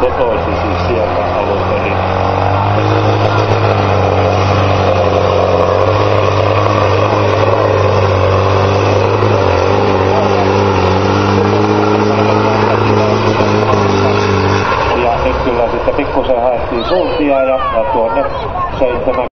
kotoisin siis sieltä alun perin. Ja nyt kyllä sitten pikkusen haettiin suuntia ja, ja tuonne 7